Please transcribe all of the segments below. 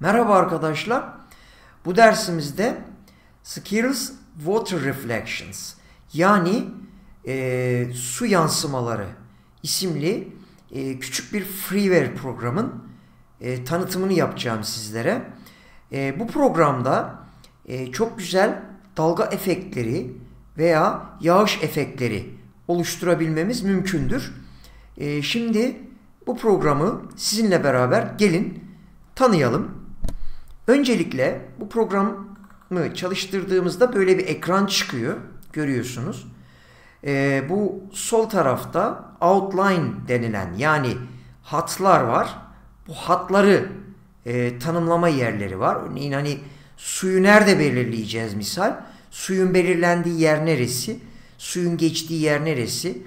Merhaba arkadaşlar. Bu dersimizde Skills Water Reflections yani e, su yansımaları isimli e, küçük bir freeware programın e, tanıtımını yapacağım sizlere. E, bu programda e, çok güzel dalga efektleri veya yağış efektleri oluşturabilmemiz mümkündür. E, şimdi bu programı sizinle beraber gelin tanıyalım. Öncelikle bu programı çalıştırdığımızda böyle bir ekran çıkıyor. Görüyorsunuz. E, bu sol tarafta outline denilen yani hatlar var. Bu hatları e, tanımlama yerleri var. Örneğin hani suyu nerede belirleyeceğiz misal? Suyun belirlendiği yer neresi? Suyun geçtiği yer neresi?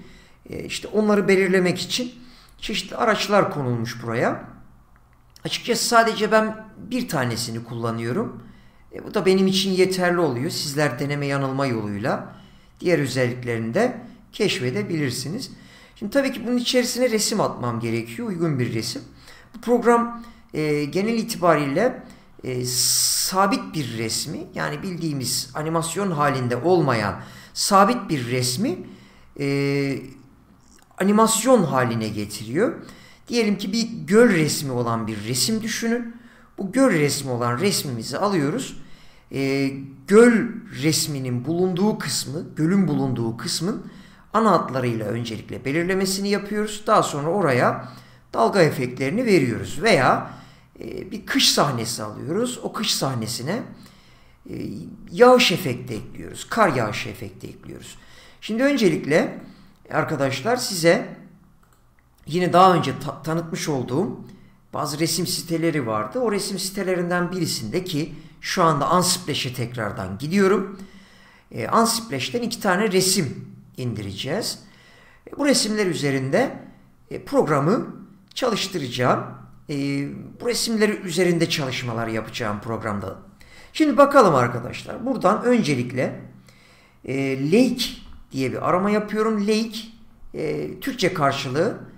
E, işte onları belirlemek için çeşitli araçlar konulmuş buraya. Açıkçası sadece ben bir tanesini kullanıyorum. E, bu da benim için yeterli oluyor. Sizler deneme yanılma yoluyla diğer özelliklerini de keşfedebilirsiniz. Şimdi tabii ki bunun içerisine resim atmam gerekiyor. Uygun bir resim. Bu program e, genel itibariyle e, sabit bir resmi yani bildiğimiz animasyon halinde olmayan sabit bir resmi e, animasyon haline getiriyor. Diyelim ki bir göl resmi olan bir resim düşünün. Bu göl resmi olan resmimizi alıyoruz. E, göl resminin bulunduğu kısmı, gölün bulunduğu kısmın ana hatlarıyla öncelikle belirlemesini yapıyoruz. Daha sonra oraya dalga efektlerini veriyoruz. Veya e, bir kış sahnesi alıyoruz. O kış sahnesine e, yağış efekti ekliyoruz. Kar yağışı efekti ekliyoruz. Şimdi öncelikle arkadaşlar size yine daha önce ta tanıtmış olduğum bazı resim siteleri vardı. O resim sitelerinden birisinde ki şu anda Unsplash'e tekrardan gidiyorum. E, Unsplash'ten iki tane resim indireceğiz. E, bu resimler üzerinde e, programı çalıştıracağım. E, bu resimleri üzerinde çalışmalar yapacağım programda. Şimdi bakalım arkadaşlar. Buradan öncelikle e, Lake diye bir arama yapıyorum. Lake e, Türkçe karşılığı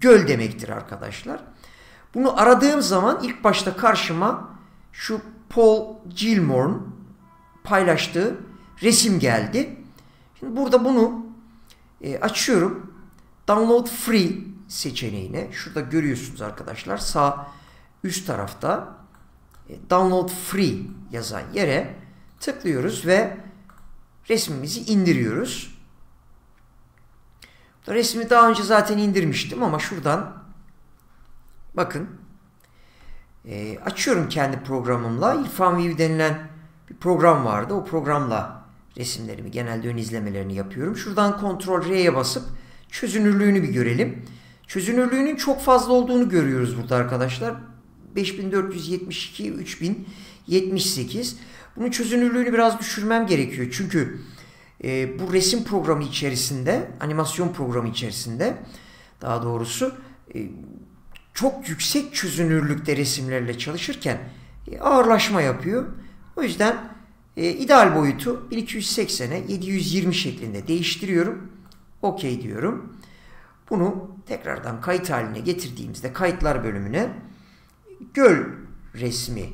göl demektir arkadaşlar. Bunu aradığım zaman ilk başta karşıma şu Paul Gilmore'un paylaştığı resim geldi. Şimdi burada bunu e, açıyorum. Download free seçeneğine. Şurada görüyorsunuz arkadaşlar. Sağ üst tarafta e, download free yazan yere tıklıyoruz ve resmimizi indiriyoruz. Resmi daha önce zaten indirmiştim ama şuradan bakın e, açıyorum kendi programımla. İrfan View denilen bir program vardı. O programla resimlerimi genelde ön izlemelerini yapıyorum. Şuradan Ctrl R'ye basıp çözünürlüğünü bir görelim. Çözünürlüğünün çok fazla olduğunu görüyoruz burada arkadaşlar. 5472 3078. Bunun çözünürlüğünü biraz düşürmem gerekiyor. Çünkü e, bu resim programı içerisinde, animasyon programı içerisinde daha doğrusu e, çok yüksek çözünürlükte resimlerle çalışırken e, ağırlaşma yapıyor. O yüzden e, ideal boyutu 1280'e 720 şeklinde değiştiriyorum. OK diyorum. Bunu tekrardan kayıt haline getirdiğimizde kayıtlar bölümüne göl resmi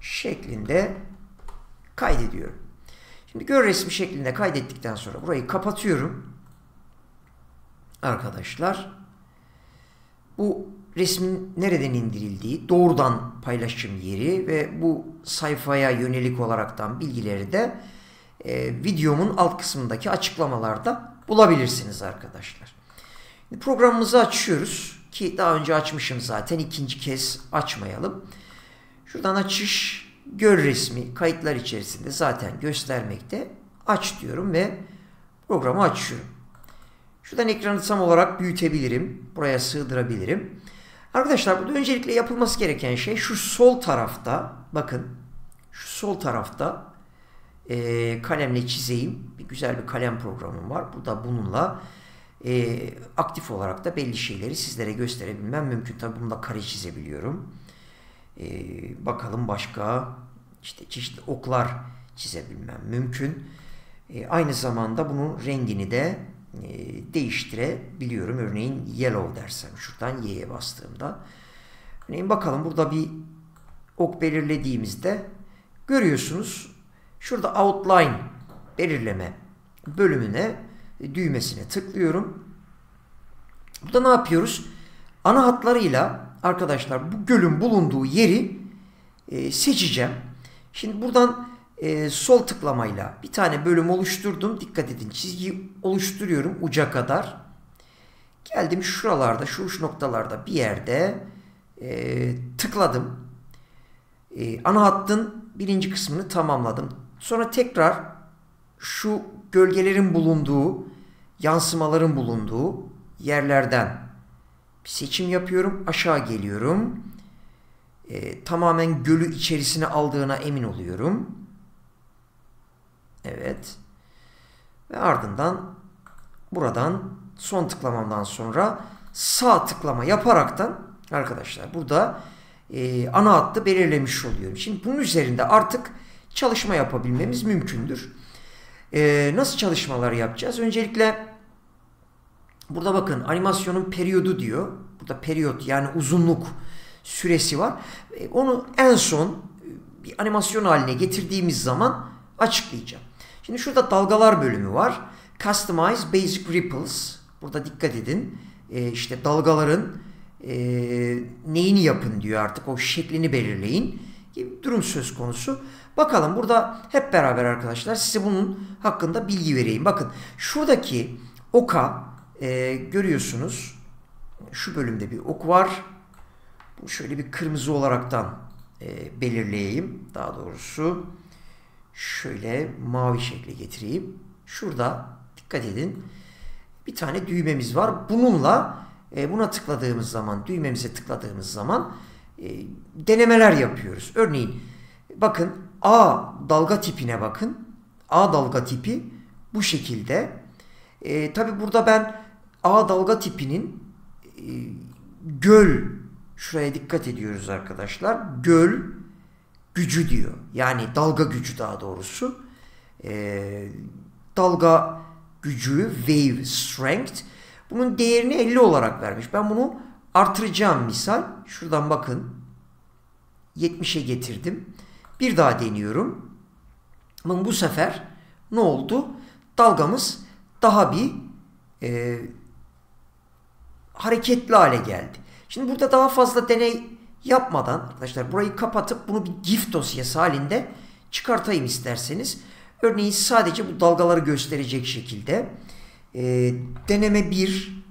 şeklinde kaydediyorum. Şimdi göl resmi şeklinde kaydettikten sonra burayı kapatıyorum. Arkadaşlar bu resmin nereden indirildiği, doğrudan paylaşım yeri ve bu sayfaya yönelik olaraktan bilgileri de e, videomun alt kısmındaki açıklamalarda bulabilirsiniz arkadaşlar. Programımızı açıyoruz ki daha önce açmışım zaten ikinci kez açmayalım. Şuradan açış göl resmi kayıtlar içerisinde zaten göstermekte. Aç diyorum ve programı açıyorum. Şuradan ekranı tam olarak büyütebilirim. Buraya sığdırabilirim. Arkadaşlar burada öncelikle yapılması gereken şey şu sol tarafta bakın şu sol tarafta e, kalemle çizeyim. Bir güzel bir kalem programım var. Burada bununla e, aktif olarak da belli şeyleri sizlere gösterebilmem mümkün. Tabi bunda kare çizebiliyorum. E, bakalım başka işte çeşitli oklar çizebilmem mümkün. E, aynı zamanda bunun rengini de e, değiştirebiliyorum. Örneğin yellow dersem şuradan y'ye bastığımda. Örneğin bakalım burada bir ok belirlediğimizde görüyorsunuz şurada outline belirleme bölümüne düğmesine tıklıyorum. Burada ne yapıyoruz? Ana hatlarıyla arkadaşlar bu gölün bulunduğu yeri e, seçeceğim. Şimdi buradan e, sol tıklamayla bir tane bölüm oluşturdum. Dikkat edin çizgi oluşturuyorum uca kadar. Geldim şuralarda şu uç noktalarda bir yerde e, tıkladım. E, ana hattın birinci kısmını tamamladım. Sonra tekrar şu gölgelerin bulunduğu, yansımaların bulunduğu yerlerden seçim yapıyorum. Aşağı geliyorum. E, tamamen gölü içerisine aldığına emin oluyorum. Evet. Ve ardından buradan son tıklamamdan sonra sağ tıklama yaparaktan arkadaşlar burada e, ana hattı belirlemiş oluyorum. Şimdi bunun üzerinde artık çalışma yapabilmemiz mümkündür. E, nasıl çalışmalar yapacağız? Öncelikle burada bakın animasyonun periyodu diyor. Burada periyot yani uzunluk süresi var. E, onu en son e, bir animasyon haline getirdiğimiz zaman açıklayacağım. Şimdi şurada dalgalar bölümü var. Customize Basic Ripples. Burada dikkat edin. E, işte dalgaların e, neyini yapın diyor artık. O şeklini belirleyin gibi durum söz konusu. Bakalım burada hep beraber arkadaşlar size bunun hakkında bilgi vereyim. Bakın şuradaki oka e, görüyorsunuz. Şu bölümde bir ok var. Bu şöyle bir kırmızı olaraktan e, belirleyeyim. Daha doğrusu şöyle mavi şekle getireyim. Şurada dikkat edin. Bir tane düğmemiz var. Bununla e, buna tıkladığımız zaman, düğmemize tıkladığımız zaman e, denemeler yapıyoruz. Örneğin bakın A dalga tipine bakın. A dalga tipi bu şekilde. E, Tabi burada ben A dalga tipinin e, göl şuraya dikkat ediyoruz arkadaşlar. Göl gücü diyor. Yani dalga gücü daha doğrusu. E, dalga gücü wave strength. Bunun değerini 50 olarak vermiş. Ben bunu artıracağım misal. Şuradan bakın. 70'e getirdim. Bir daha deniyorum. Ama bu sefer ne oldu? Dalgamız daha bir e, hareketli hale geldi. Şimdi burada daha fazla deney yapmadan arkadaşlar burayı kapatıp bunu bir GIF dosyası halinde çıkartayım isterseniz. Örneğin sadece bu dalgaları gösterecek şekilde e, deneme 1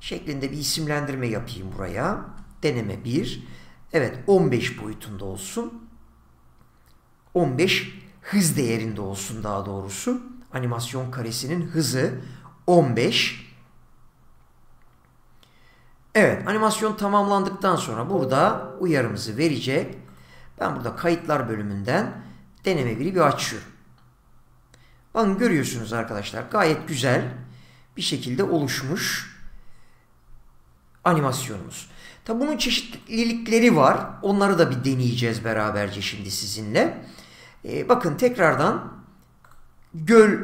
şeklinde bir isimlendirme yapayım buraya. Deneme 1. Evet 15 boyutunda olsun. 15 hız değerinde olsun daha doğrusu. Animasyon karesinin hızı 15. Evet animasyon tamamlandıktan sonra burada uyarımızı verecek. Ben burada kayıtlar bölümünden deneme 1'i bir açıyorum. Bakın görüyorsunuz arkadaşlar gayet güzel bir şekilde oluşmuş animasyonumuz. Tabi bunun çeşitlilikleri var. Onları da bir deneyeceğiz beraberce şimdi sizinle. Ee, bakın tekrardan göl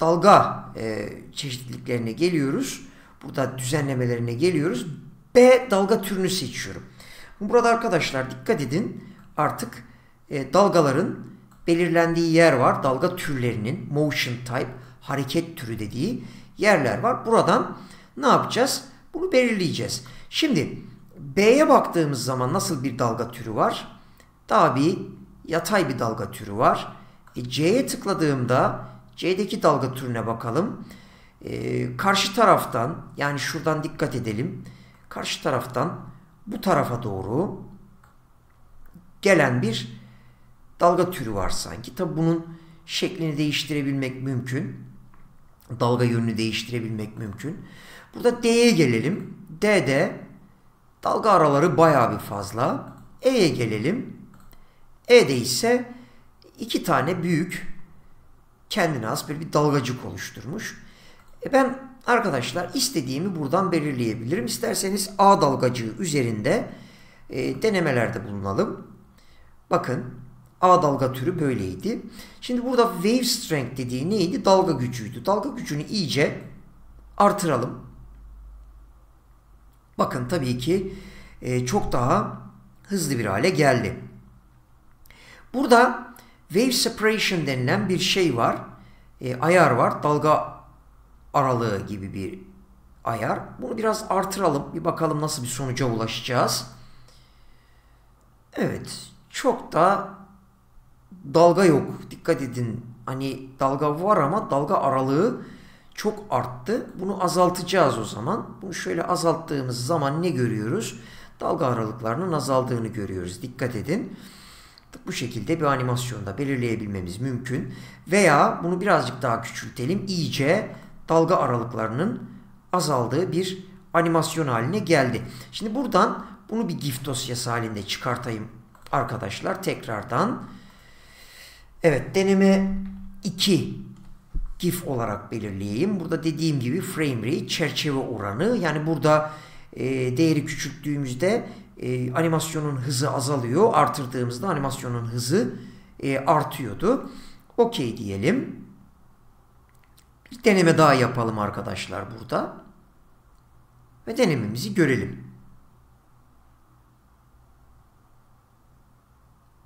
dalga e, çeşitliliklerine geliyoruz. Burada düzenlemelerine geliyoruz. B dalga türünü seçiyorum. Burada arkadaşlar dikkat edin artık e, dalgaların belirlendiği yer var. Dalga türlerinin motion type hareket türü dediği yerler var. Buradan ne yapacağız? Bunu belirleyeceğiz. Şimdi B'ye baktığımız zaman nasıl bir dalga türü var? Bir yatay bir dalga türü var. E, C'ye tıkladığımda C'deki dalga türüne bakalım. E, karşı taraftan yani şuradan dikkat edelim. Karşı taraftan bu tarafa doğru gelen bir dalga türü var sanki. Tabi bunun şeklini değiştirebilmek mümkün. Dalga yönünü değiştirebilmek mümkün. Burada D'ye gelelim. D'de dalga araları baya bir fazla. E'ye gelelim. E'de ise iki tane büyük kendine has bir, bir dalgacık oluşturmuş. E ben arkadaşlar istediğimi buradan belirleyebilirim. İsterseniz A dalgacığı üzerinde e, denemelerde bulunalım. Bakın A dalga türü böyleydi. Şimdi burada wave strength dediği neydi? Dalga gücüydü. Dalga gücünü iyice artıralım. Bakın tabii ki e, çok daha hızlı bir hale geldi. Burada wave separation denilen bir şey var. E, ayar var. Dalga aralığı gibi bir ayar. Bunu biraz artıralım. Bir bakalım nasıl bir sonuca ulaşacağız. Evet. Çok da dalga yok. Dikkat edin. Hani dalga var ama dalga aralığı çok arttı. Bunu azaltacağız o zaman. Bunu şöyle azalttığımız zaman ne görüyoruz? Dalga aralıklarının azaldığını görüyoruz. Dikkat edin. Bu şekilde bir animasyonda belirleyebilmemiz mümkün. Veya bunu birazcık daha küçültelim. İyice dalga aralıklarının azaldığı bir animasyon haline geldi. Şimdi buradan bunu bir GIF dosyası halinde çıkartayım arkadaşlar tekrardan. Evet deneme 2 GIF olarak belirleyeyim. Burada dediğim gibi frame rate çerçeve oranı yani burada e, değeri küçülttüğümüzde e, animasyonun hızı azalıyor. Artırdığımızda animasyonun hızı e, artıyordu. Okey diyelim. Bir deneme daha yapalım arkadaşlar burada. Ve denememizi görelim.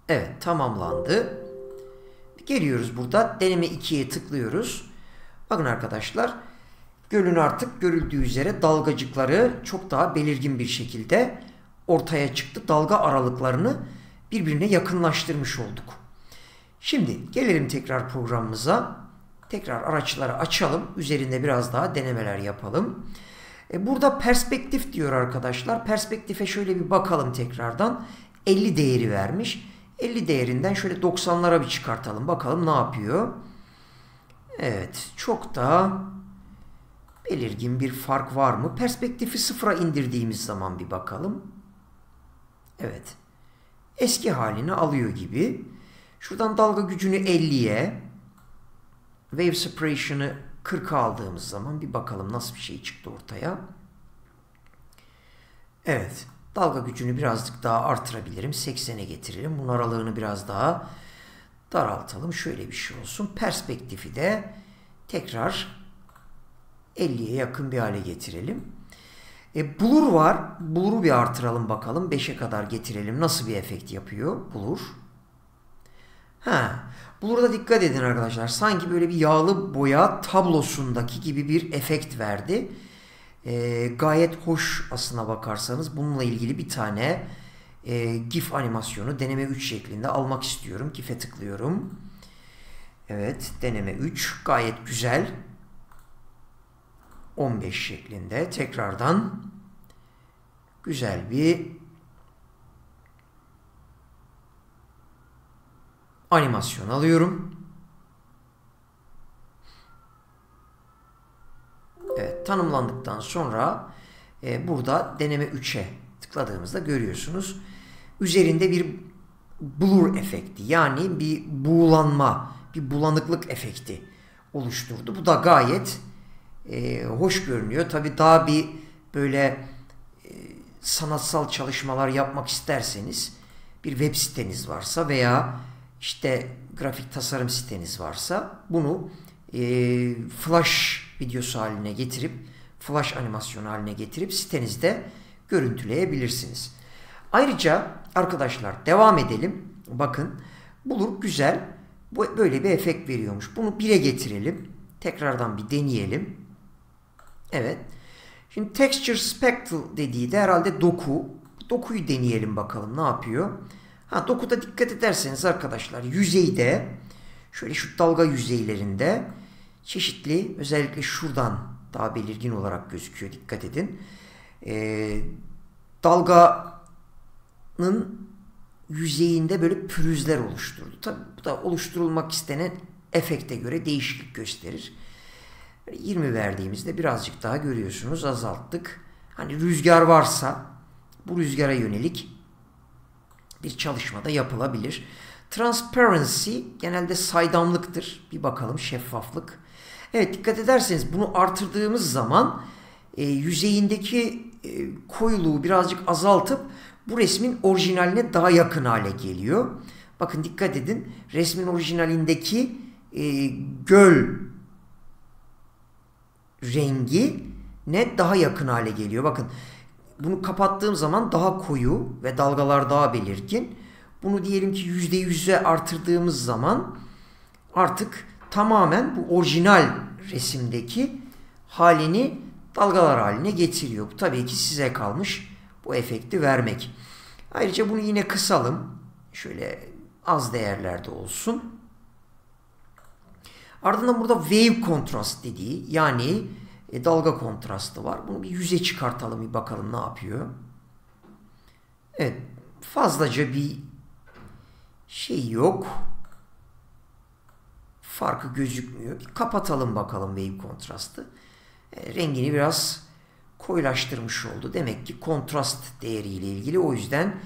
Evet tamamlandı. Geliyoruz burada deneme 2'ye tıklıyoruz. Bakın arkadaşlar gölün artık görüldüğü üzere dalgacıkları çok daha belirgin bir şekilde ortaya çıktı. Dalga aralıklarını birbirine yakınlaştırmış olduk. Şimdi gelelim tekrar programımıza. Tekrar araçları açalım. Üzerinde biraz daha denemeler yapalım. E burada perspektif diyor arkadaşlar. Perspektife şöyle bir bakalım tekrardan. 50 değeri vermiş. 50 değerinden şöyle 90'lara bir çıkartalım. Bakalım ne yapıyor. Evet. Çok da belirgin bir fark var mı? Perspektifi sıfıra indirdiğimiz zaman bir bakalım. Evet. Eski halini alıyor gibi. Şuradan dalga gücünü 50'ye wave separation'ı 40'a aldığımız zaman bir bakalım nasıl bir şey çıktı ortaya. Evet. Dalga gücünü birazcık daha artırabilirim. 80'e getirelim. Bunun aralığını biraz daha daraltalım. Şöyle bir şey olsun. Perspektifi de tekrar 50'ye yakın bir hale getirelim. E, blur var. Blur'u bir artıralım bakalım. 5'e kadar getirelim. Nasıl bir efekt yapıyor Blur? Ha, Blur'da dikkat edin arkadaşlar. Sanki böyle bir yağlı boya tablosundaki gibi bir efekt verdi. E, gayet hoş aslına bakarsanız. Bununla ilgili bir tane e, GIF animasyonu deneme 3 şeklinde almak istiyorum. GIF'e tıklıyorum. Evet deneme 3 gayet güzel. 15 şeklinde tekrardan güzel bir animasyon alıyorum. Evet tanımlandıktan sonra e, burada deneme 3'e tıkladığımızda görüyorsunuz. Üzerinde bir blur efekti yani bir buğulanma, bir bulanıklık efekti oluşturdu. Bu da gayet e, hoş görünüyor. Tabi daha bir böyle e, sanatsal çalışmalar yapmak isterseniz bir web siteniz varsa veya işte grafik tasarım siteniz varsa bunu e, flash videosu haline getirip flash animasyon haline getirip sitenizde görüntüleyebilirsiniz. Ayrıca arkadaşlar devam edelim. Bakın bulur güzel böyle bir efekt veriyormuş. Bunu 1'e getirelim. Tekrardan bir deneyelim. Evet. Şimdi texture spectral dediği de herhalde doku. Dokuyu deneyelim bakalım ne yapıyor. Ha dokuda dikkat ederseniz arkadaşlar yüzeyde şöyle şu dalga yüzeylerinde çeşitli özellikle şuradan daha belirgin olarak gözüküyor dikkat edin. Ee, dalganın yüzeyinde böyle pürüzler oluşturdu. Tabi bu da oluşturulmak istenen efekte göre değişiklik gösterir. 20 verdiğimizde birazcık daha görüyorsunuz azalttık. Hani rüzgar varsa bu rüzgara yönelik bir çalışmada yapılabilir. Transparency genelde saydamlıktır. Bir bakalım şeffaflık. Evet dikkat ederseniz bunu artırdığımız zaman e, yüzeyindeki e, koyuluğu birazcık azaltıp bu resmin orijinaline daha yakın hale geliyor. Bakın dikkat edin resmin orijinalindeki e, göl rengi ne daha yakın hale geliyor. Bakın bunu kapattığım zaman daha koyu ve dalgalar daha belirgin. Bunu diyelim ki %100'e artırdığımız zaman artık tamamen bu orijinal resimdeki halini dalgalar haline getiriyor. Bu tabii ki size kalmış bu efekti vermek. Ayrıca bunu yine kısalım. Şöyle az değerlerde olsun. Ardından burada wave contrast dediği yani e, dalga kontrastı var. Bunu bir yüze çıkartalım bir bakalım ne yapıyor. Evet fazlaca bir şey yok. Farkı gözükmüyor. Bir kapatalım bakalım wave kontrastı. E, rengini biraz koyulaştırmış oldu. Demek ki kontrast değeriyle ilgili o yüzden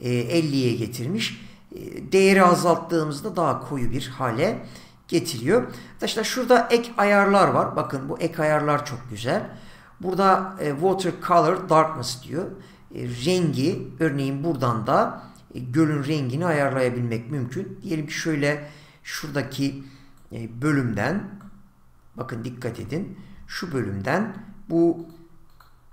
e, 50'ye getirmiş. E, değeri azalttığımızda daha koyu bir hale getiriyor. Arkadaşlar şurada ek ayarlar var. Bakın bu ek ayarlar çok güzel. Burada e, watercolor darkness diyor. E, rengi örneğin buradan da e, gölün rengini ayarlayabilmek mümkün. Diyelim ki şöyle şuradaki e, bölümden bakın dikkat edin. Şu bölümden bu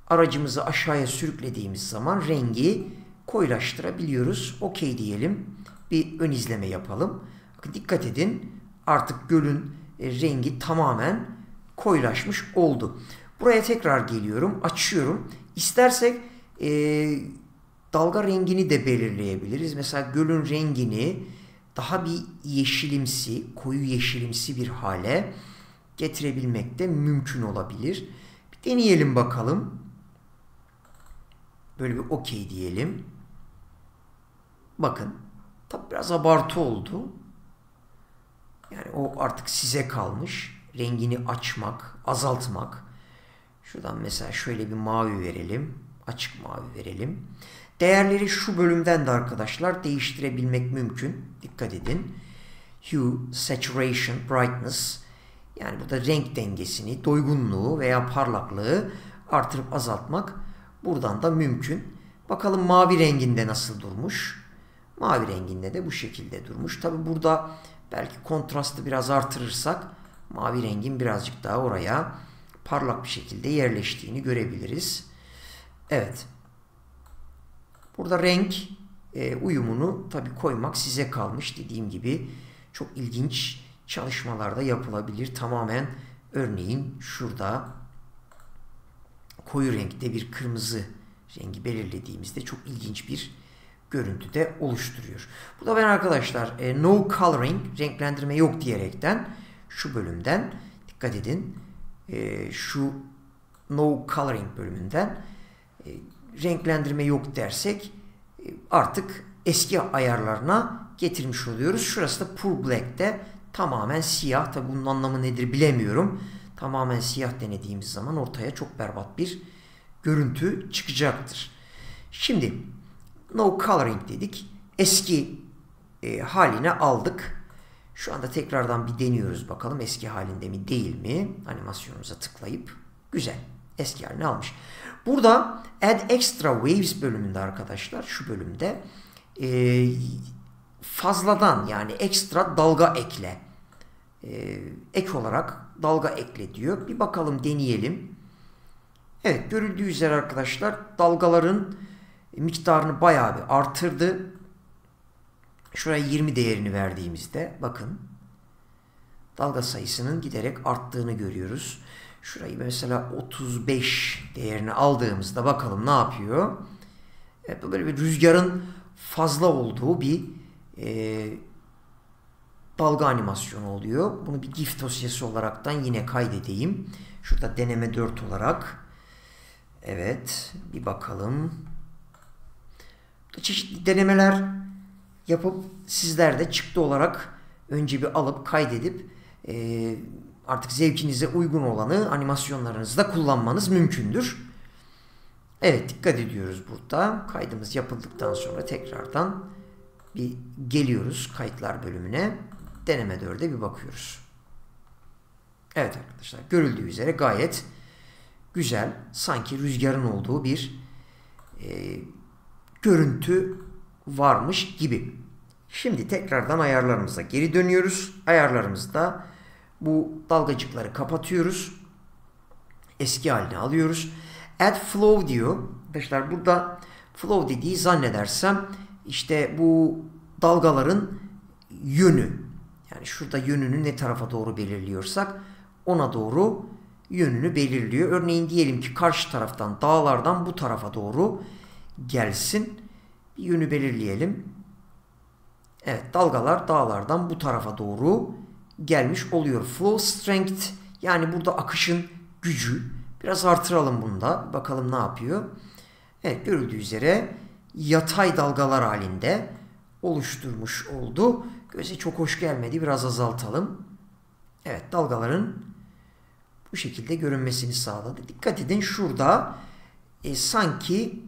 aracımızı aşağıya sürüklediğimiz zaman rengi koyulaştırabiliyoruz. Okey diyelim. Bir ön izleme yapalım. Bakın dikkat edin artık gölün e, rengi tamamen koyulaşmış oldu. Buraya tekrar geliyorum. Açıyorum. İstersek e, dalga rengini de belirleyebiliriz. Mesela gölün rengini daha bir yeşilimsi, koyu yeşilimsi bir hale getirebilmek de mümkün olabilir. Bir deneyelim bakalım. Böyle bir okey diyelim. Bakın. Tabi biraz abartı oldu. Yani o artık size kalmış. Rengini açmak, azaltmak. Şuradan mesela şöyle bir mavi verelim. Açık mavi verelim. Değerleri şu bölümden de arkadaşlar değiştirebilmek mümkün. Dikkat edin. Hue, Saturation, Brightness. Yani burada renk dengesini, doygunluğu veya parlaklığı artırıp azaltmak buradan da mümkün. Bakalım mavi renginde nasıl durmuş. Mavi renginde de bu şekilde durmuş. Tabi burada Belki kontrastı biraz artırırsak mavi rengin birazcık daha oraya parlak bir şekilde yerleştiğini görebiliriz. Evet. Burada renk e, uyumunu tabi koymak size kalmış. Dediğim gibi çok ilginç çalışmalarda yapılabilir. Tamamen örneğin şurada koyu renkte bir kırmızı rengi belirlediğimizde çok ilginç bir görüntüde oluşturuyor. Bu da ben arkadaşlar e, no coloring renklendirme yok diyerekten şu bölümden dikkat edin e, şu no coloring bölümünden e, renklendirme yok dersek e, artık eski ayarlarına getirmiş oluyoruz. Şurası da Pure Black'te tamamen siyah. Tabi bunun anlamı nedir bilemiyorum. Tamamen siyah denediğimiz zaman ortaya çok berbat bir görüntü çıkacaktır. Şimdi no coloring dedik. Eski e, haline aldık. Şu anda tekrardan bir deniyoruz bakalım eski halinde mi değil mi? Animasyonumuza tıklayıp güzel eski halini almış. Burada add extra waves bölümünde arkadaşlar şu bölümde e, fazladan yani ekstra dalga ekle. E, ek olarak dalga ekle diyor. Bir bakalım deneyelim. Evet görüldüğü üzere arkadaşlar dalgaların miktarını bayağı bir artırdı. Şuraya 20 değerini verdiğimizde bakın dalga sayısının giderek arttığını görüyoruz. Şurayı mesela 35 değerini aldığımızda bakalım ne yapıyor. Evet, böyle bir rüzgarın fazla olduğu bir e, dalga animasyonu oluyor. Bunu bir GIF dosyası olaraktan yine kaydedeyim. Şurada deneme 4 olarak. Evet bir bakalım çeşitli denemeler yapıp sizler de çıktı olarak önce bir alıp kaydedip e, artık zevkinize uygun olanı animasyonlarınızda kullanmanız mümkündür. Evet dikkat ediyoruz burada. Kaydımız yapıldıktan sonra tekrardan bir geliyoruz kayıtlar bölümüne. Deneme 4'e bir bakıyoruz. Evet arkadaşlar görüldüğü üzere gayet güzel sanki rüzgarın olduğu bir e, görüntü varmış gibi. Şimdi tekrardan ayarlarımıza geri dönüyoruz. Ayarlarımızda bu dalgacıkları kapatıyoruz. Eski haline alıyoruz. Add flow diyor. Arkadaşlar burada flow dediği zannedersem işte bu dalgaların yönü. Yani şurada yönünü ne tarafa doğru belirliyorsak ona doğru yönünü belirliyor. Örneğin diyelim ki karşı taraftan dağlardan bu tarafa doğru gelsin. Bir yönü belirleyelim. Evet dalgalar dağlardan bu tarafa doğru gelmiş oluyor. Flow strength yani burada akışın gücü. Biraz artıralım bunu da. Bakalım ne yapıyor. Evet görüldüğü üzere yatay dalgalar halinde oluşturmuş oldu. Göze çok hoş gelmedi. Biraz azaltalım. Evet dalgaların bu şekilde görünmesini sağladı. Dikkat edin şurada e, sanki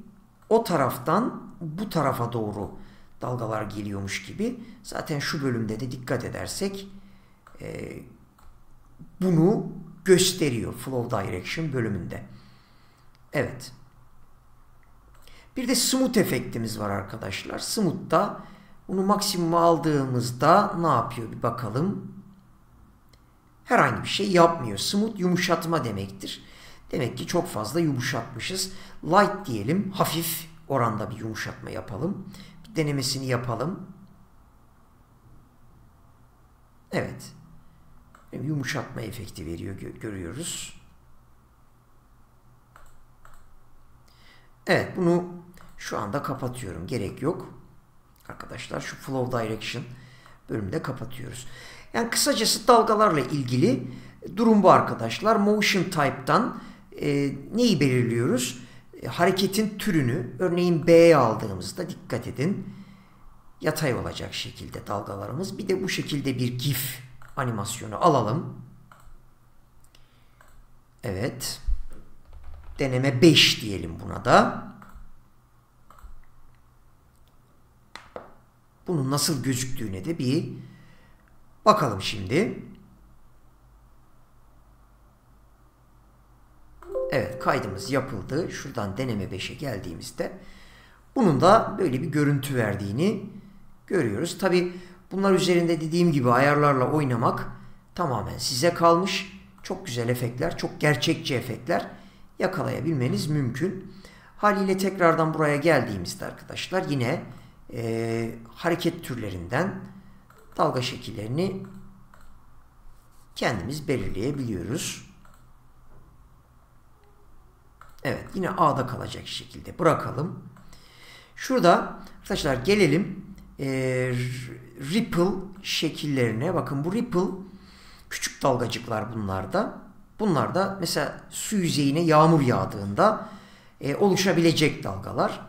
o taraftan bu tarafa doğru dalgalar geliyormuş gibi. Zaten şu bölümde de dikkat edersek e, bunu gösteriyor Flow Direction bölümünde. Evet. Bir de smooth efektimiz var arkadaşlar. Smooth'ta bunu maksimuma aldığımızda ne yapıyor bir bakalım. Herhangi bir şey yapmıyor. Smooth yumuşatma demektir. Demek ki çok fazla yumuşatmışız. Light diyelim. Hafif oranda bir yumuşatma yapalım. Bir denemesini yapalım. Evet. Yumuşatma efekti veriyor görüyoruz. Evet bunu şu anda kapatıyorum. Gerek yok. Arkadaşlar şu Flow Direction bölümünde kapatıyoruz. Yani kısacası dalgalarla ilgili durum bu arkadaşlar. Motion Type'dan e, neyi belirliyoruz? E, hareketin türünü örneğin B'ye aldığımızda dikkat edin yatay olacak şekilde dalgalarımız. Bir de bu şekilde bir GIF animasyonu alalım. Evet. Deneme 5 diyelim buna da. Bunun nasıl gözüktüğüne de bir bakalım şimdi. Evet kaydımız yapıldı. Şuradan deneme 5'e geldiğimizde bunun da böyle bir görüntü verdiğini görüyoruz. Tabi bunlar üzerinde dediğim gibi ayarlarla oynamak tamamen size kalmış. Çok güzel efektler, çok gerçekçi efektler yakalayabilmeniz mümkün. Haliyle tekrardan buraya geldiğimizde arkadaşlar yine e, hareket türlerinden dalga şekillerini kendimiz belirleyebiliyoruz. Evet yine A'da kalacak şekilde bırakalım. Şurada arkadaşlar gelelim e, ripple şekillerine. Bakın bu ripple küçük dalgacıklar bunlarda. Bunlar da mesela su yüzeyine yağmur yağdığında e, oluşabilecek dalgalar.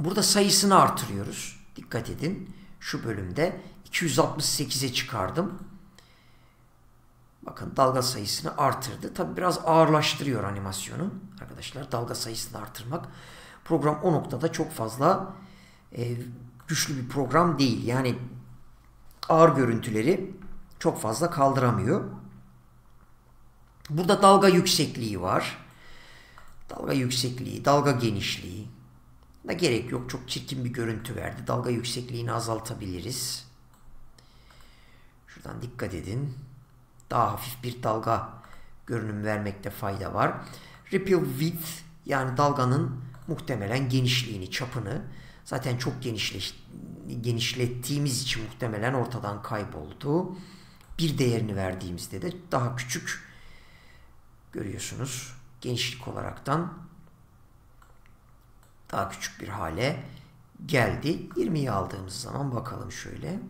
Burada sayısını artırıyoruz. Dikkat edin. Şu bölümde 268'e çıkardım. Bakın dalga sayısını artırdı. Tabi biraz ağırlaştırıyor animasyonu. Arkadaşlar dalga sayısını artırmak. Program o noktada çok fazla e, güçlü bir program değil. Yani ağır görüntüleri çok fazla kaldıramıyor. Burada dalga yüksekliği var. Dalga yüksekliği, dalga genişliği. Da gerek yok. Çok çirkin bir görüntü verdi. Dalga yüksekliğini azaltabiliriz. Şuradan dikkat edin. Daha hafif bir dalga görünüm vermekte fayda var. Ripple width yani dalganın muhtemelen genişliğini, çapını zaten çok genişleş, genişlettiğimiz için muhtemelen ortadan kayboldu. Bir değerini verdiğimizde de daha küçük görüyorsunuz. Genişlik olaraktan daha küçük bir hale geldi. 20'yi aldığımız zaman bakalım şöyle.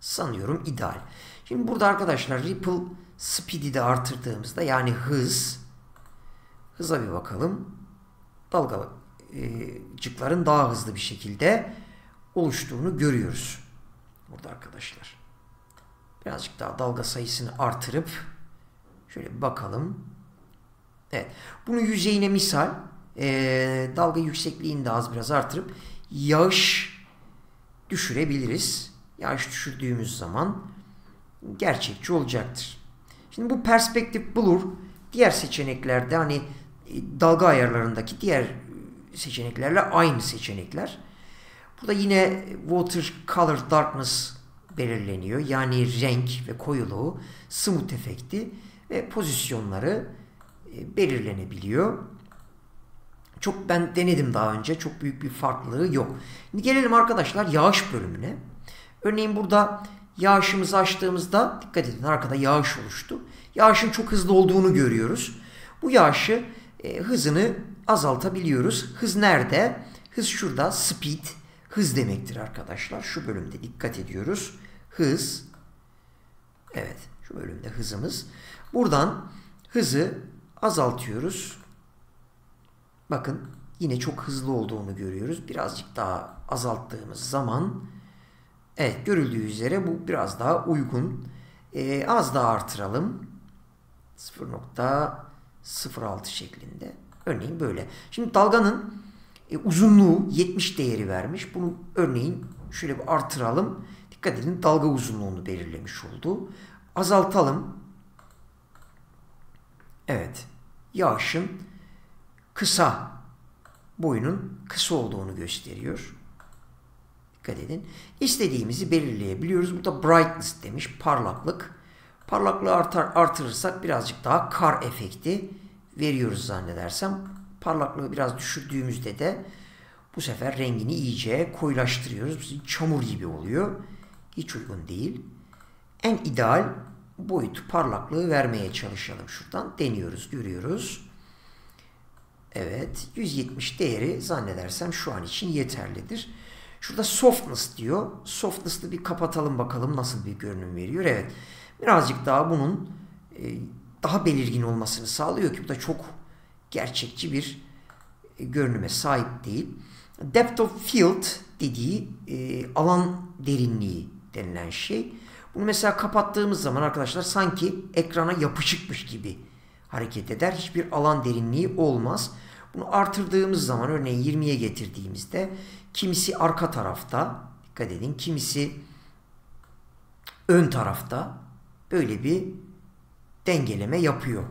Sanıyorum ideal. Şimdi burada arkadaşlar ripple speed'i de artırdığımızda yani hız hıza bir bakalım. Dalgacıkların daha hızlı bir şekilde oluştuğunu görüyoruz. Burada arkadaşlar. Birazcık daha dalga sayısını artırıp şöyle bir bakalım. Evet. Bunu yüzeyine misal e, dalga yüksekliğini de az biraz artırıp yağış düşürebiliriz. Yağış düşürdüğümüz zaman gerçekçi olacaktır. Şimdi bu perspektif blur diğer seçeneklerde hani e, dalga ayarlarındaki diğer seçeneklerle aynı seçenekler. Burada yine water color darkness belirleniyor. Yani renk ve koyuluğu, smooth efekti ve pozisyonları e, belirlenebiliyor. Çok ben denedim daha önce. Çok büyük bir farklılığı yok. Şimdi gelelim arkadaşlar yağış bölümüne. Örneğin burada yağışımızı açtığımızda dikkat edin arkada yağış oluştu. Yağışın çok hızlı olduğunu görüyoruz. Bu yağışı e, hızını azaltabiliyoruz. Hız nerede? Hız şurada speed hız demektir arkadaşlar. Şu bölümde dikkat ediyoruz. Hız evet şu bölümde hızımız. Buradan hızı azaltıyoruz. Bakın yine çok hızlı olduğunu görüyoruz. Birazcık daha azalttığımız zaman evet görüldüğü üzere bu biraz daha uygun. Ee, az daha artıralım. 0.06 şeklinde. Örneğin böyle. Şimdi dalganın e, uzunluğu 70 değeri vermiş. Bunu örneğin şöyle bir artıralım. Dikkat edin dalga uzunluğunu belirlemiş oldu. Azaltalım. Evet. Yağışın kısa boyunun kısa olduğunu gösteriyor. Dikkat edin. İstediğimizi belirleyebiliyoruz. Bu da brightness demiş. Parlaklık. Parlaklığı artar, artırırsak birazcık daha kar efekti veriyoruz zannedersem. Parlaklığı biraz düşürdüğümüzde de bu sefer rengini iyice koyulaştırıyoruz. Çamur gibi oluyor. Hiç uygun değil. En ideal boyut parlaklığı vermeye çalışalım. Şuradan deniyoruz, görüyoruz. Evet, 170 değeri zannedersem şu an için yeterlidir. Şurada softness diyor. Softness'ı bir kapatalım bakalım nasıl bir görünüm veriyor. Evet, birazcık daha bunun e, daha belirgin olmasını sağlıyor ki bu da çok gerçekçi bir e, görünüme sahip değil. Depth of field dediği e, alan derinliği denilen şey. Bunu mesela kapattığımız zaman arkadaşlar sanki ekrana yapışıkmış gibi hareket eder. Hiçbir alan derinliği olmaz. Bunu artırdığımız zaman örneğin 20'ye getirdiğimizde kimisi arka tarafta dikkat edin kimisi ön tarafta böyle bir dengeleme yapıyor.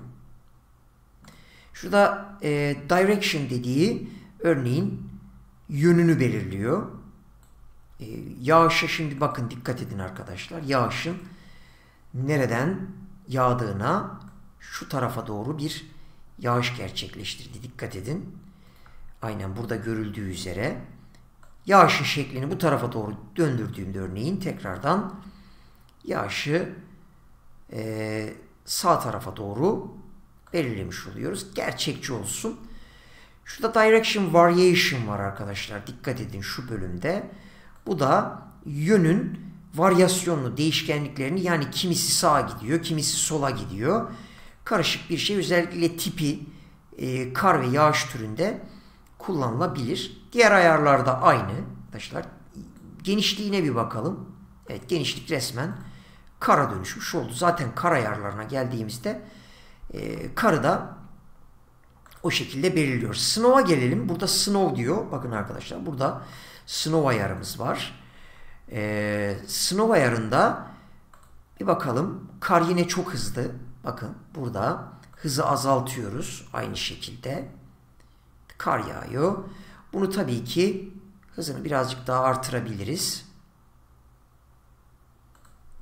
Şurada e, direction dediği örneğin yönünü belirliyor. E, yağışa şimdi bakın dikkat edin arkadaşlar. Yağışın nereden yağdığına şu tarafa doğru bir yağış gerçekleştirdi. Dikkat edin. Aynen burada görüldüğü üzere yağışın şeklini bu tarafa doğru döndürdüğümde örneğin tekrardan yağışı e, sağ tarafa doğru belirlemiş oluyoruz. Gerçekçi olsun. Şurada direction variation var arkadaşlar. Dikkat edin şu bölümde. Bu da yönün varyasyonlu değişkenliklerini yani kimisi sağa gidiyor, kimisi sola gidiyor. Karışık bir şey özellikle tipi e, kar ve yağış türünde kullanılabilir. Diğer ayarlarda aynı arkadaşlar. Genişliğine bir bakalım. Evet genişlik resmen kara dönüşmüş oldu. Zaten kar ayarlarına geldiğimizde e, karı da o şekilde belirliyor. Snow'a gelelim. Burada snow diyor. Bakın arkadaşlar burada snow ayarımız var. E, snow ayarında bir bakalım. Kar yine çok hızlı. Bakın burada hızı azaltıyoruz. Aynı şekilde. Kar yağıyor. Bunu tabii ki hızını birazcık daha artırabiliriz.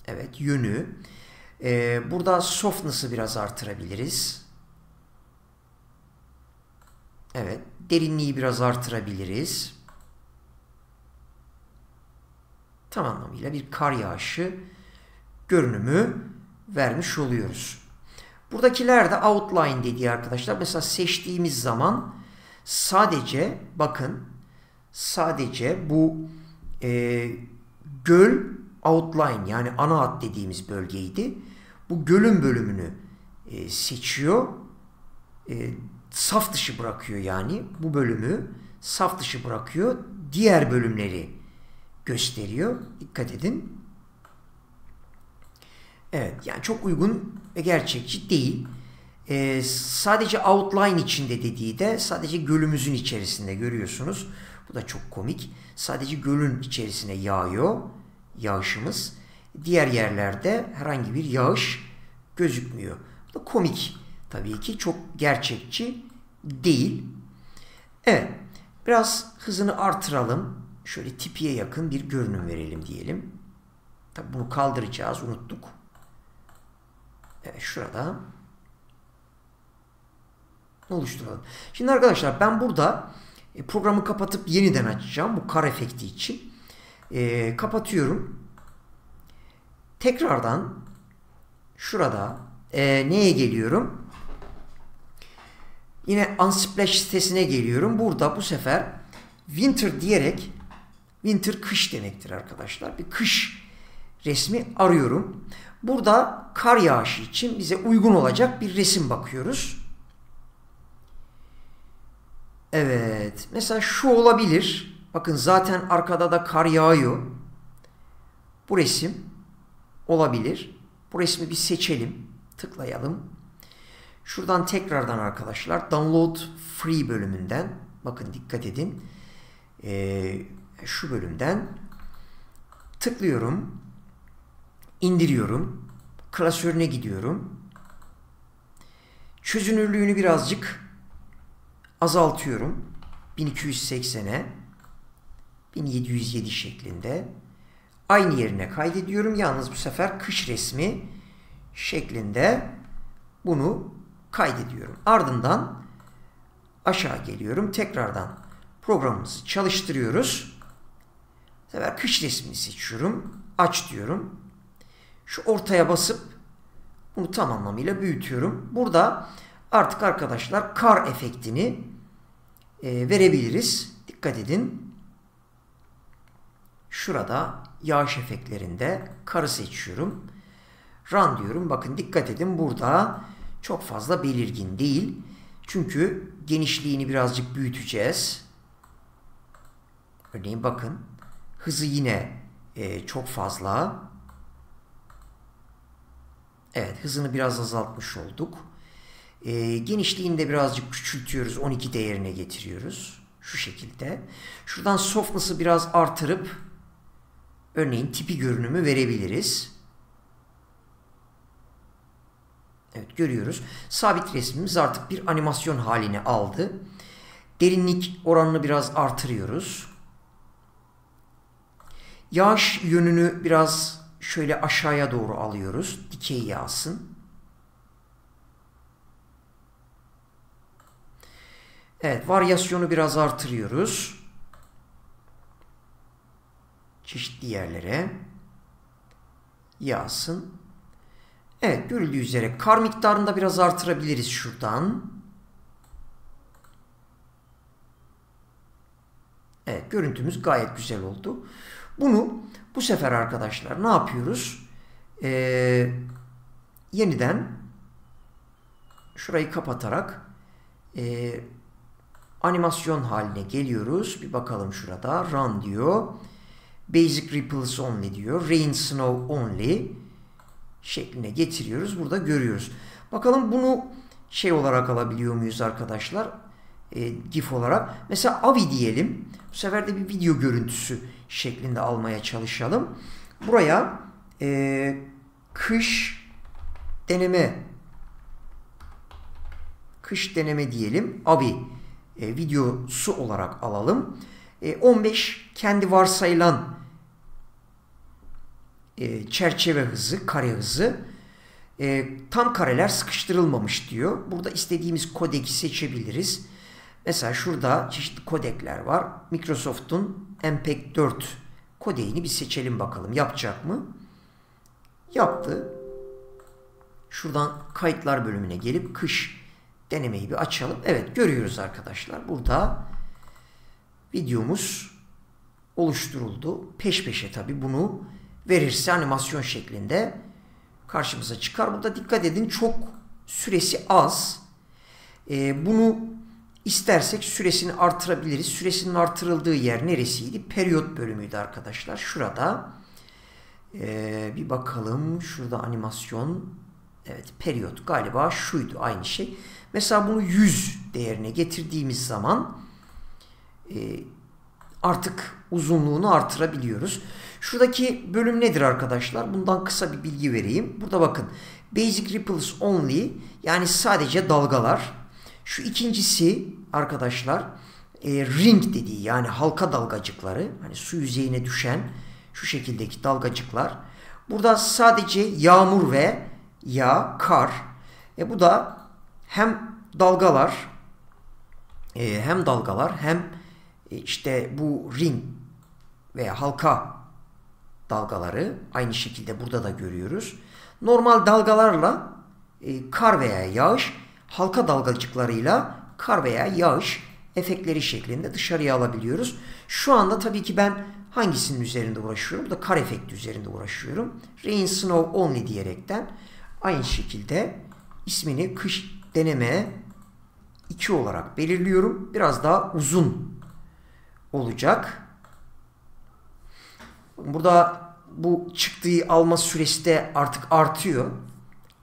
Evet yönü. Ee, burada softness'ı biraz artırabiliriz. Evet derinliği biraz artırabiliriz. Tam anlamıyla bir kar yağışı görünümü vermiş oluyoruz. Buradakiler de outline dediği arkadaşlar. Mesela seçtiğimiz zaman sadece bakın sadece bu e, göl outline yani ana hat dediğimiz bölgeydi. Bu gölün bölümünü e, seçiyor. E, saf dışı bırakıyor yani. Bu bölümü saf dışı bırakıyor. Diğer bölümleri gösteriyor. Dikkat edin. Evet yani çok uygun ve gerçekçi değil. Ee, sadece outline içinde dediği de sadece gölümüzün içerisinde görüyorsunuz. Bu da çok komik. Sadece gölün içerisine yağıyor yağışımız. Diğer yerlerde herhangi bir yağış gözükmüyor. Bu da komik tabii ki çok gerçekçi değil. Evet biraz hızını artıralım. Şöyle tipiye yakın bir görünüm verelim diyelim. Tabii bunu kaldıracağız unuttuk. Evet şurada oluşturalım. Şimdi arkadaşlar ben burada e, programı kapatıp yeniden açacağım bu kar efekti için. E, kapatıyorum. Tekrardan şurada e, neye geliyorum? Yine Unsplash sitesine geliyorum. Burada bu sefer winter diyerek winter kış demektir arkadaşlar. Bir kış resmi arıyorum. Burada kar yağışı için bize uygun olacak bir resim bakıyoruz. Evet. Mesela şu olabilir. Bakın zaten arkada da kar yağıyor. Bu resim olabilir. Bu resmi bir seçelim. Tıklayalım. Şuradan tekrardan arkadaşlar download free bölümünden bakın dikkat edin. Ee, şu bölümden tıklıyorum. İndiriyorum. Klasörüne gidiyorum. Çözünürlüğünü birazcık azaltıyorum. 1280'e 1707 şeklinde aynı yerine kaydediyorum. Yalnız bu sefer kış resmi şeklinde bunu kaydediyorum. Ardından aşağı geliyorum. Tekrardan programımızı çalıştırıyoruz. Bu sefer kış resmini seçiyorum. Aç diyorum. Şu ortaya basıp bunu tam anlamıyla büyütüyorum. Burada artık arkadaşlar kar efektini e, verebiliriz. Dikkat edin. Şurada yağış efektlerinde karı seçiyorum. Run diyorum. Bakın dikkat edin burada çok fazla belirgin değil. Çünkü genişliğini birazcık büyüteceğiz. Örneğin bakın hızı yine e, çok fazla. Evet hızını biraz azaltmış olduk. E, genişliğini de birazcık küçültüyoruz. 12 değerine getiriyoruz. Şu şekilde. Şuradan softness'ı biraz artırıp örneğin tipi görünümü verebiliriz. Evet görüyoruz. Sabit resmimiz artık bir animasyon haline aldı. Derinlik oranını biraz artırıyoruz. Yağış yönünü biraz şöyle aşağıya doğru alıyoruz. Dikey yağsın. Evet varyasyonu biraz artırıyoruz. Çeşitli yerlere yağsın. Evet görüldüğü üzere kar miktarını da biraz artırabiliriz şuradan. Evet görüntümüz gayet güzel oldu. Bunu bu sefer arkadaşlar ne yapıyoruz? Ee, yeniden şurayı kapatarak e, animasyon haline geliyoruz. Bir bakalım şurada. Run diyor. Basic Ripples Only diyor. Rain Snow Only şekline getiriyoruz. Burada görüyoruz. Bakalım bunu şey olarak alabiliyor muyuz arkadaşlar? E, GIF olarak. Mesela AVI diyelim. Bu sefer de bir video görüntüsü şeklinde almaya çalışalım. Buraya e, kış deneme kış deneme diyelim. AVI e, videosu olarak alalım. E, 15 kendi varsayılan e, çerçeve hızı, kare hızı e, tam kareler sıkıştırılmamış diyor. Burada istediğimiz kodeki seçebiliriz. Mesela şurada çeşitli kodekler var. Microsoft'un MPEG 4 kodeğini bir seçelim bakalım. Yapacak mı? Yaptı. Şuradan kayıtlar bölümüne gelip kış denemeyi bir açalım. Evet görüyoruz arkadaşlar. Burada videomuz oluşturuldu. Peş peşe tabi bunu verirse animasyon şeklinde karşımıza çıkar. Burada dikkat edin çok süresi az. Ee, bunu istersek süresini artırabiliriz. Süresinin artırıldığı yer neresiydi? Periyot bölümüydü arkadaşlar. Şurada ee, bir bakalım. Şurada animasyon. Evet periyot galiba şuydu aynı şey. Mesela bunu 100 değerine getirdiğimiz zaman e, artık uzunluğunu artırabiliyoruz. Şuradaki bölüm nedir arkadaşlar? Bundan kısa bir bilgi vereyim. Burada bakın. Basic Ripples Only yani sadece dalgalar. Şu ikincisi arkadaşlar e, ring dediği yani halka dalgacıkları. Hani su yüzeyine düşen şu şekildeki dalgacıklar. Burada sadece yağmur ve yağ, kar. E bu da hem dalgalar e, hem dalgalar hem e, işte bu ring veya halka dalgaları aynı şekilde burada da görüyoruz. Normal dalgalarla e, kar veya yağış halka dalgacıklarıyla kar veya yağış efektleri şeklinde dışarıya alabiliyoruz. Şu anda tabii ki ben hangisinin üzerinde uğraşıyorum? Da kar efekti üzerinde uğraşıyorum. Rain Snow Only diyerekten aynı şekilde ismini kış deneme 2 olarak belirliyorum. Biraz daha uzun olacak. Burada bu çıktığı alma süresi de artık artıyor.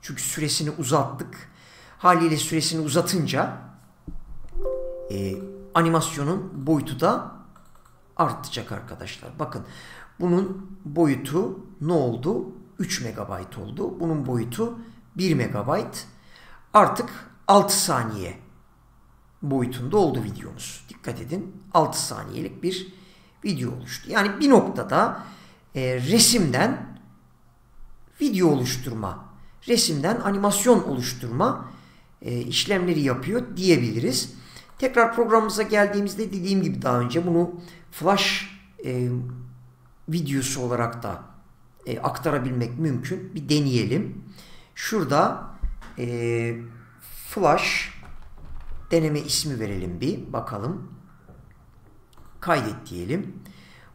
Çünkü süresini uzattık. Haliyle süresini uzatınca e, animasyonun boyutu da artacak arkadaşlar. Bakın bunun boyutu ne oldu? 3 MB oldu. Bunun boyutu 1 MB. Artık 6 saniye boyutunda oldu videomuz. Dikkat edin 6 saniyelik bir video oluştu. Yani bir noktada e, resimden video oluşturma, resimden animasyon oluşturma e, işlemleri yapıyor diyebiliriz. Tekrar programımıza geldiğimizde dediğim gibi daha önce bunu flash e, videosu olarak da e, aktarabilmek mümkün. Bir deneyelim. Şurada e, flash deneme ismi verelim bir bakalım. Kaydet diyelim.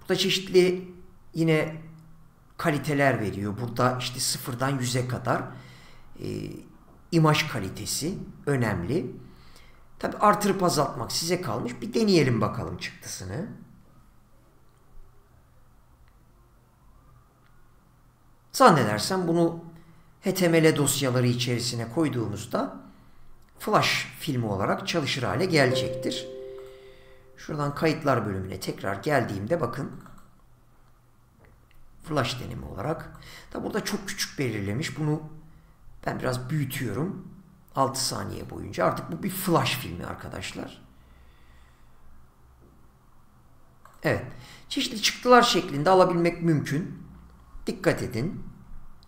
Burada çeşitli yine kaliteler veriyor. Burada işte sıfırdan yüze kadar e, imaj kalitesi önemli. Tabi artırıp azaltmak size kalmış. Bir deneyelim bakalım çıktısını. Zannedersem bunu HTML dosyaları içerisine koyduğumuzda flash filmi olarak çalışır hale gelecektir. Şuradan kayıtlar bölümüne tekrar geldiğimde bakın flash denimi olarak. Da burada çok küçük belirlemiş. Bunu ben biraz büyütüyorum. 6 saniye boyunca. Artık bu bir flash filmi arkadaşlar. Evet. Çeşitli çıktılar şeklinde alabilmek mümkün. Dikkat edin.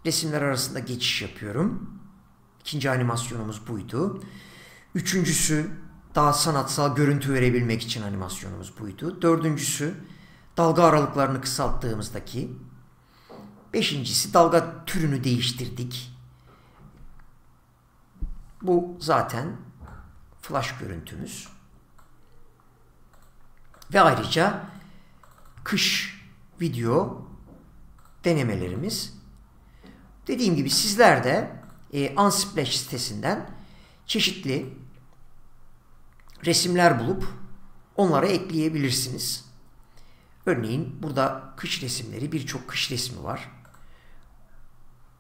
Resimler arasında geçiş yapıyorum. İkinci animasyonumuz buydu. Üçüncüsü daha sanatsal görüntü verebilmek için animasyonumuz buydu. Dördüncüsü dalga aralıklarını kısalttığımızdaki. Beşincisi dalga türünü değiştirdik. Bu zaten flash görüntümüz. Ve ayrıca kış video denemelerimiz. Dediğim gibi sizler de e, Unsplash sitesinden çeşitli resimler bulup onlara ekleyebilirsiniz. Örneğin burada kış resimleri birçok kış resmi var.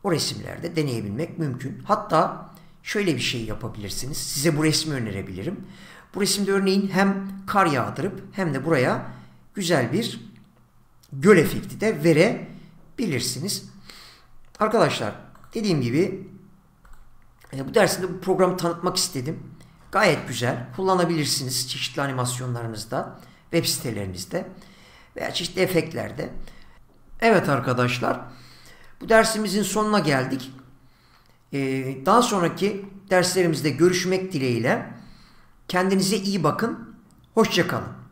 O resimlerde deneyebilmek mümkün. Hatta şöyle bir şey yapabilirsiniz. Size bu resmi önerebilirim. Bu resimde örneğin hem kar yağdırıp hem de buraya güzel bir göl efekti de verebilirsiniz. Arkadaşlar dediğim gibi e, bu dersinde bu programı tanıtmak istedim. Gayet güzel. Kullanabilirsiniz çeşitli animasyonlarınızda, web sitelerinizde veya çeşitli efektlerde. Evet arkadaşlar bu dersimizin sonuna geldik. Ee, daha sonraki derslerimizde görüşmek dileğiyle kendinize iyi bakın. Hoşçakalın.